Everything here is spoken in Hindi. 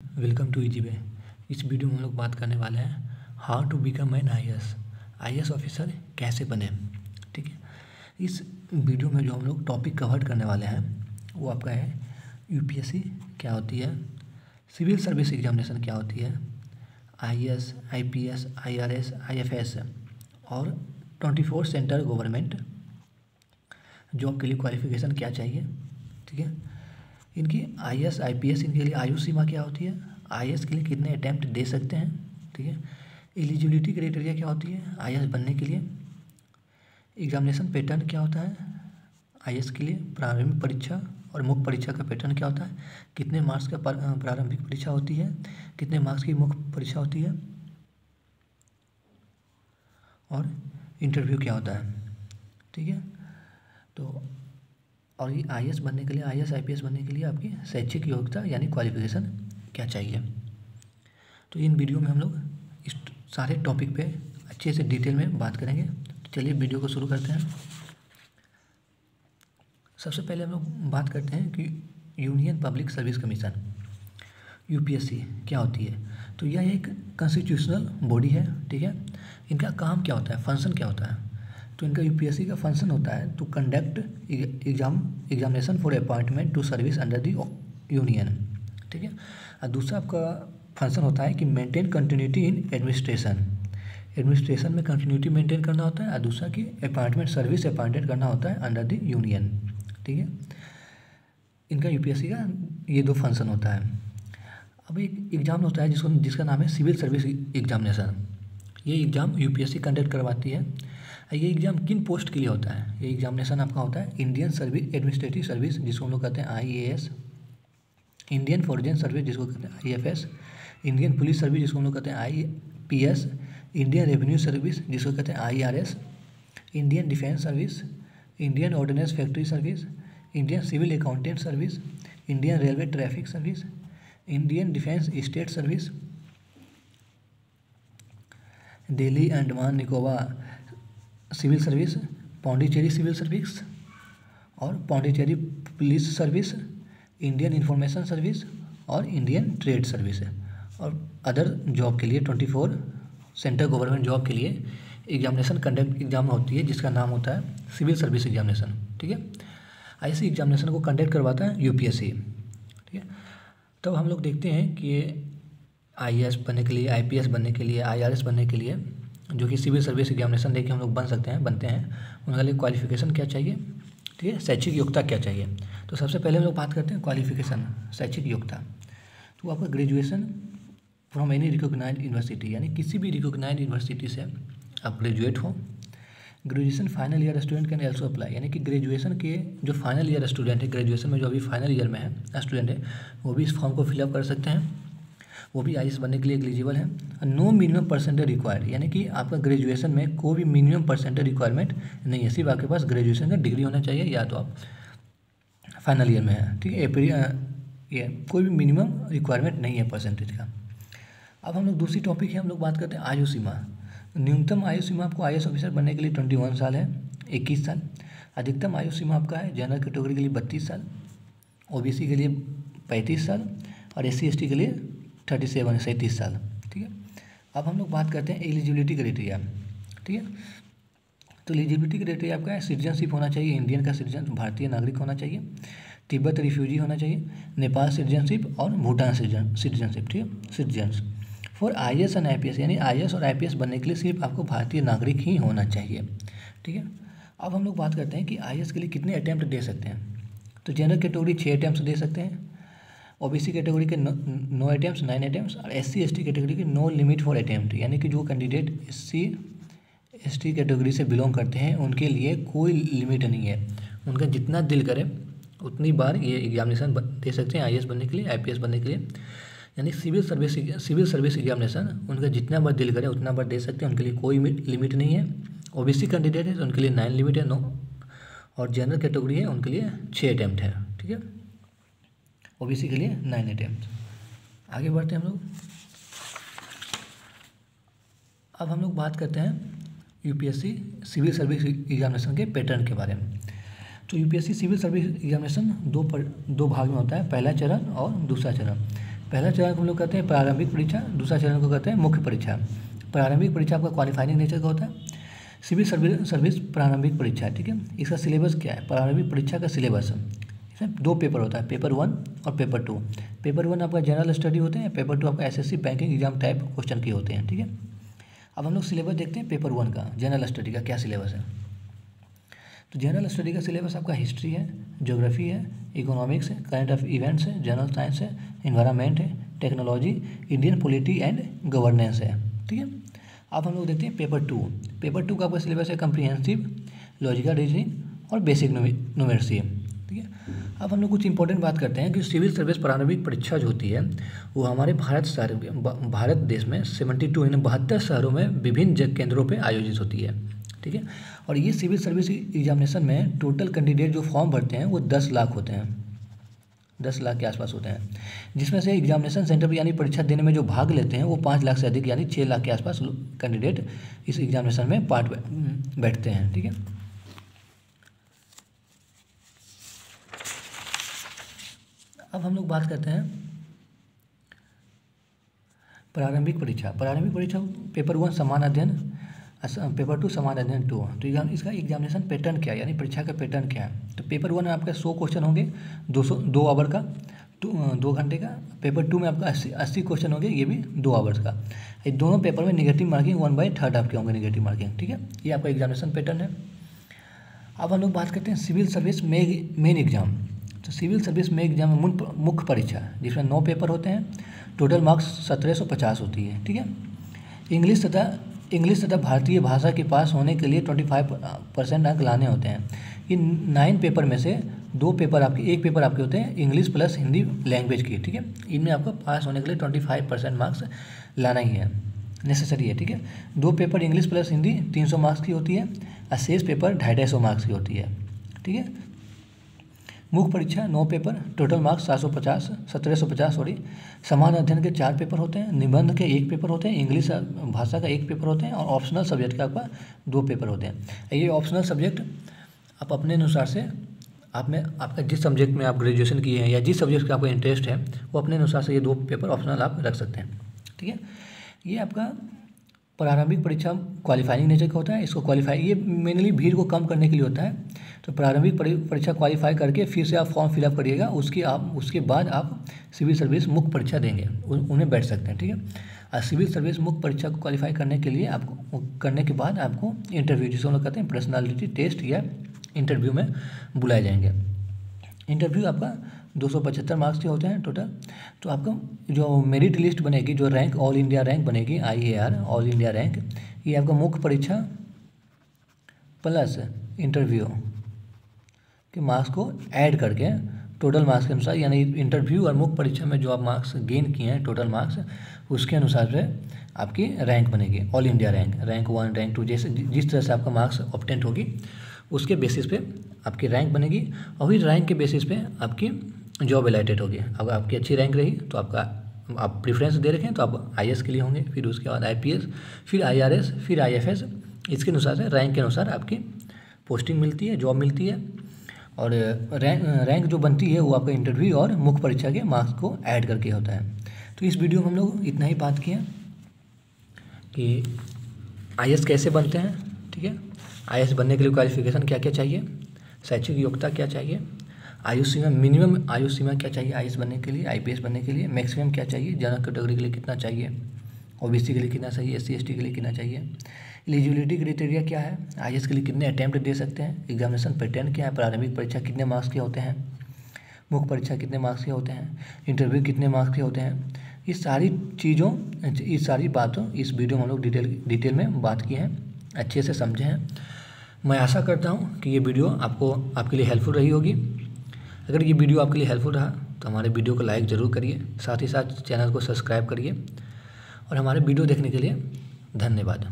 वेलकम टू इजी वे इस वीडियो में हम लोग बात करने वाले हैं how to become an I S I officer कैसे बने? ठीक है? इस वीडियो में जो हम लोग टॉपिक कवर करने वाले हैं, वो आपका है यू पी एस सी क्या होती है? सिविल सर्विस एग्जामिनेशन क्या होती है? I S I P S I R S I F S और twenty four central government job के लिए क्वालिफिकेशन क्या चाहिए? ठीक है? इनकी I S I P S इनके लिए आयु सीमा क्या होती है? आई एस के लिए कितने अटैम्प्ट दे सकते हैं? ठीक है? एलिजिबिलिटी क्राइटेरिया क्या होती है? आई एस बनने के लिए। एग्जामिनेशन पैटर्न क्या होता है? आई एस के लिए प्रारंभिक परीक्षा और मुख्य परीक्षा का पैटर्न क्या होता है? कितने मार्क्स का प्रारंभिक परीक्षा होती है? कितने मार्क्स की मुख्य परीक्षा होती है? और इंटरव्यू क्या होता है? ठीक है? और ये आई बनने के लिए आई एस बनने के लिए आपकी शैक्षिक योग्यता यानी क्वालिफिकेशन क्या चाहिए? तो इन वीडियो में हम लोग इस सारे टॉपिक पे अच्छे से डिटेल में बात करेंगे। तो चलिए वीडियो को शुरू करते हैं। सबसे पहले हम लोग बात करते हैं कि union public service commission UPSC क्या होती है? तो यह एक कॉन्स्टिट्यूशनल बॉडी है, ठीक है? इनका काम क्या होता है? फ़ंक्शन क्या होता है? तो इनका यूपीएससी का फ़ंक्शन होता है to conduct exam examination for appointment to service under the union ठीक है? और दूसरा आपका फ़ंक्शन होता है कि maintain continuity in administration administration में कंटिन्यूटी मेंटेन करना होता है और दूसरा कि अपॉइंटमेंट सर्विस अपॉइंटेड करना होता है अंडर द यूनियन ठीक है? इनका यूपीएससी का ये दो फ़ंक्शन होता है। अब एक एग्ज़ाम होता है जिसको, जिसका नाम है सिविल सर्विस एग्जामिनेशन ये एग्ज़ाम यूपीएससी कंडक्ट करवाती है। ये एग्ज़ाम किन पोस्ट के लिए होता है? ये एग्जामिनेशन आपका होता है इंडियन सर्विस एडमिनिस्ट्रेटिव सर्विस जिसको हम लोग कहते हैं I A S Indian foreign service जिसको कहते हैं I F S Indian police service जिसको हम लोग कहते हैं I P S Indian revenue service जिसको कहते हैं I R S Indian defence service Indian ordnance factory service Indian civil accountant service Indian railway traffic service Indian defence state service Delhi Andaman Nicobar civil service, Pondicherry civil service और Pondicherry police service, Indian information service और इंडियन ट्रेड सर्विस और अदर जॉब के लिए twenty four, central government job के लिए एग्जामिनेशन कंडक्ट, एग्ज़ाम होती है, जिसका नाम होता है सिविल सर्विस एग्जामिनेशन, ठीक है? ऐसे एग्जामिनेशन को कंडक्ट करवाता है यूपीएससी, ठीक है? तब हम लोग देखते हैं कि आई बनने के लिए, आईपीएस बनने के लिए, आईआरएस बनने के लिए जो कि सिविल सर्विस एग्जामिनेशन देके हम लोग बन सकते हैं, बनते हैं। उनके लिए क्वालिफिकेशन क्या चाहिए? ठीक है, शैक्षिक योग्यता क्या चाहिए? तो सबसे पहले हम लोग बात करते हैं क्वालिफिकेशन शैक्षिक योग्यता। तो आपका graduation from any recognise university यानी किसी भी रिकोगनाइज यूनिवर्सिटी से आप ग्रेजुएट हो। Graduation final year student can also apply यानी कि ग्रेजुएशन के जो फाइनल ईयर स्टूडेंट है ग्रेजुएशन में जो अभी फाइनल ईयर में है स्टूडेंट है, वो भी इस फॉर्म को फिलअप कर सकते हैं। वो भी आई बनने के लिए एलिजिबल है। नो मिनिमम परसेंटेज रिक्वायर्ड यानी कि आपका ग्रेजुएशन में कोई भी मिनिमम परसेंटेज रिक्वायरमेंट नहीं है। सिर्फ़ आपके पास ग्रेजुएशन का डिग्री होना चाहिए, या तो आप फाइनल ईयर में है, ठीक है? ये कोई भी मिनिमम रिक्वायरमेंट नहीं है परसेंटेज का। अब हम लोग दूसरी टॉपिक है, हम लोग बात करते हैं आयु सीमा। न्यूनतम आयु सीमा आपको आई ऑफिसर बनने के लिए ट्वेंटी वन साल है, इक्कीस साल। अधिकतम आयु सीमा आपका है जनरल कैटेगरी के लिए बत्तीस साल ओबीसी के लिए पैंतीस साल और एस सी के लिए थर्टी सेवन सैंतीस साल, ठीक है? अब हम लोग बात करते हैं एलिजिबिलिटी क्राइटेरिया। ठीक है? तो एलिजिबिलिटी क्राइटेरिया आपका है, सिटीजनशिप होना चाहिए, इंडियन का सिटीजन, भारतीय नागरिक होना चाहिए, तिब्बत रिफ्यूजी होना चाहिए, नेपाल सिटीजनशिप और भूटान सिटीजनशिप, ठीक है? Citizens. For I S and I P S यानी आई एस और आई पी एस बनने के लिए सिर्फ़ आपको भारतीय नागरिक ही होना चाहिए, ठीक है? अब हम लोग बात करते हैं कि आई एस के लिए कितने अटैम्प्ट दे सकते हैं। तो जनरल कैटेगरी छः अटैम्प्ट दे सकते हैं ओबीसी कैटेगरी के नो अटैम्प्ट नाइन अटैम्प्ट और एस सी कैटेगरी के नो लिमिट फॉर अटैम्प्ट यानी कि जो कैंडिडेट एस सी कैटेगरी से बिलोंग करते हैं, उनके लिए कोई लिमिट नहीं है। उनका जितना दिल करे, उतनी बार ये एग्जामिनेशन दे सकते हैं आईएएस बनने के लिए आई बनने के लिए। यानी civil service civil service examination उनका जितना बार दिल करे, उतना बार दे सकते हैं, उनके लिए कोई लिमिट नहीं है। ओबीसी कैंडिडेट है तो उनके लिए नाइन लिमिट है नो और जनरल कैटेगरी है, उनके लिए छः अटैम्प्ट है, ठीक है? ओबीसी के लिए नाइन अटैम्प्ट। आगे बढ़ते हैं हम लोग। अब हम लोग बात करते हैं यूपीएससी सिविल सर्विस एग्जामिनेशन के पैटर्न के बारे में। तो यूपीएससी सिविल सर्विस एग्जामिनेशन दो पर, दो भाग में होता है, पहला चरण और दूसरा चरण। पहला चरण को हम लोग कहते हैं प्रारंभिक परीक्षा, दूसरा चरण को कहते हैं मुख्य परीक्षा। प्रारंभिक परीक्षा आपका क्वालिफाइंग नेचर का होता है। सिविल सर्विस सर्विस प्रारंभिक परीक्षा, ठीक है? इसका सिलेबस क्या है? प्रारंभिक परीक्षा का सिलेबस इसमें दो पेपर होता है पेपर वन और पेपर टू पेपर वन आपका जनरल स्टडी होते हैं पेपर टू आपका SSC banking exam type question के होते हैं, ठीक है? अब हम लोग सिलेबस देखते हैं पेपर वन का जनरल स्टडी का क्या सिलेबस है? तो जनरल स्टडी का सिलेबस आपका हिस्ट्री है ज्योग्राफी है इकोनॉमिक्स है करंट ऑफ़ इवेंट्स है जनरल साइंस है इन्वायरमेंट है technology Indian polity and governance है, ठीक है? अब हम लोग देखते हैं पेपर टू पेपर टू का आपका सिलेबस है कम्प्रीहेंसिव लॉजिकल रीजनिंग और बेसिक न्यूमेरसी ठीक है। अब हम लोग कुछ इंपॉर्टेंट बात करते हैं कि सिविल सर्विस प्रारंभिक परीक्षा जो होती है, वो हमारे भारत शहर भारत देश में सेवेंटी टू यानी बहत्तर शहरों में विभिन्न केंद्रों पर आयोजित होती है, ठीक है? और ये सिविल सर्विस एग्जामिनेशन में टोटल कैंडिडेट जो फॉर्म भरते हैं, वो दस लाख होते हैं, दस लाख के आसपास होते हैं। जिसमें से एग्जामिनेशन सेंटर पर यानी परीक्षा देने में जो भाग लेते हैं, वो पाँच लाख से अधिक यानी छः लाख के आसपास कैंडिडेट इस एग्जामिनेशन में पार्ट बैठते हैं, ठीक है? अब हम लोग बात करते हैं प्रारंभिक परीक्षा। प्रारंभिक परीक्षा पेपर वन समान अध्ययन पेपर टू समान अध्ययन टू। तो इसका एग्जामिनेशन पैटर्न क्या है? यानी परीक्षा का पैटर्न क्या है? तो पेपर वन में आपका सौ क्वेश्चन होंगे, दो सौ, दो आवर का टू दो घंटे का। पेपर टू में आपका अस्सी अस्सी क्वेश्चन होंगे, ये भी दो आवर्स का। ये दोनों पेपर में negative marking one by third आपके होंगे निगेटिव मार्किंग ठीक है? ये आपका एग्जामिनेशन पैटर्न है। अब हम लोग बात करते हैं सिविल सर्विस मेन एग्ज़ाम तो सिविल सर्विस में एग्ज़ाम में मुख्य परीक्षा जिसमें नौ पेपर होते हैं, टोटल मार्क्स सत्रह सौ पचास होती है, ठीक है? इंग्लिश तथा इंग्लिश तथा भारतीय भाषा के पास होने के लिए ट्वेंटी फाइव परसेंट अंक लाने होते हैं। ये नाइन पेपर में से दो पेपर आपके, एक पेपर आपके होते हैं इंग्लिश प्लस हिंदी लैंग्वेज की, ठीक है? इनमें आपको पास होने के लिए ट्वेंटी फाइव परसेंट मार्क्स लाना ही है नेसेसरी है, ठीक है? दो पेपर इंग्लिश प्लस हिंदी तीन सौ मार्क्स की होती है, और शेष पेपर ढाई ढाई सौ मार्क्स की होती है, ठीक है? मुख्य परीक्षा, नौ पेपर टोटल मार्क्स सात सौ पचास, सत्रह सौ पचास सॉरी समान अध्ययन के चार पेपर होते हैं, निबंध के एक पेपर होते हैं, इंग्लिश भाषा का एक पेपर होते हैं और ऑप्शनल सब्जेक्ट का आपका दो पेपर होते हैं। ये ऑप्शनल सब्जेक्ट आप अपने अनुसार से आप में आपका जिस सब्जेक्ट में आप ग्रेजुएशन किए हैं या जिस सब्जेक्ट का आपका इंटरेस्ट है, वो अपने अनुसार से ये दो पेपर ऑप्शनल आप रख सकते हैं, ठीक है? ये आपका प्रारंभिक परीक्षा क्वालिफाइंग नेचर का होता है, इसको क्वालिफाई ये मेनली भीड़ को कम करने के लिए होता है तो प्रारंभिक परीक्षा क्वालिफाई करके फिर से आप फॉर्म फिलअप करिएगा, उसके आप, उसके बाद आप सिविल सर्विस मुख्य परीक्षा देंगे उन्हें बैठ सकते हैं, ठीक है? और सिविल सर्विस मुख्य परीक्षा को क्वालिफाई करने के लिए आपको, करने के बाद आपको इंटरव्यू जिसे हम लोग कहते हैं पर्सनालिटी टेस्ट या इंटरव्यू में बुलाए जाएँगे। इंटरव्यू आपका दो सौ पचहत्तर मार्क्स के होते हैं टोटल तो आपका जो मेरिट लिस्ट बनेगी, जो रैंक ऑल इंडिया रैंक बनेगी I A R all India rank ये आपका मुख्य परीक्षा प्लस इंटरव्यू के मार्क्स को ऐड करके टोटल मार्क्स के अनुसार, यानी इंटरव्यू और मुख्य परीक्षा में जो आप मार्क्स गेन किए हैं टोटल मार्क्स उसके अनुसार से आपकी रैंक बनेगी all India rank rank one rank two जैसे जिस तरह से आपका मार्क्स ऑप्टेंट होगी, उसके बेसिस पे आपकी रैंक बनेगी और फिर रैंक के बेसिस पे आपकी जॉब एलाइटेड होगी। अगर आपकी अच्छी रैंक रही तो आपका, आप प्रेफरेंस दे रखें तो आप आई के लिए होंगे, फिर उसके बाद आईपीएस फिर आईआरएस फिर आईएफएस इसके अनुसार से रैंक के अनुसार आपकी पोस्टिंग मिलती है जॉब मिलती है। और रैंक रैंक जो बनती है वो आपका इंटरव्यू और मुख्य परीक्षा के मार्क्स को ऐड करके होता है। तो इस वीडियो में हम लोग इतना ही बात किए कि आई कैसे बनते हैं, ठीक है? आई बनने के लिए क्वालिफिकेशन क्या क्या चाहिए? शैक्षिक योग्यता क्या चाहिए? आयु सीमा मिनिमम आयु सीमा क्या चाहिए आई बनने के लिए, आईपीएस बनने के लिए? मैक्सिमम क्या चाहिए? जनरल कैटेगरी के लिए कितना चाहिए? ओबीसी के लिए कितना चाहिए? एस सी के लिए कितना चाहिए? एलिजिबिलिटी क्राइटेरिया क्या है? आईएएस के लिए कितने अटैम्प्ट दे सकते हैं? एग्जामिनेशन पैटर्न क्या है? प्रारंभिक परीक्षा कितने मार्क्स के होते हैं? मुख्य परीक्षा कितने मार्क्स के होते हैं? इंटरव्यू कितने मार्क्स के होते हैं? ये सारी चीज़ों, ये सारी बातों इस वीडियो में हम लोग डिटेल डिटेल में बात की हैं। अच्छे से समझे हैं। मैं आशा करता हूँ कि ये वीडियो आपको, आपके लिए हेल्पफुल रही होगी। अगर ये वीडियो आपके लिए हेल्पफुल रहा तो हमारे वीडियो को लाइक ज़रूर करिए। साथ ही साथ चैनल को सब्सक्राइब करिए। और हमारे वीडियो देखने के लिए धन्यवाद।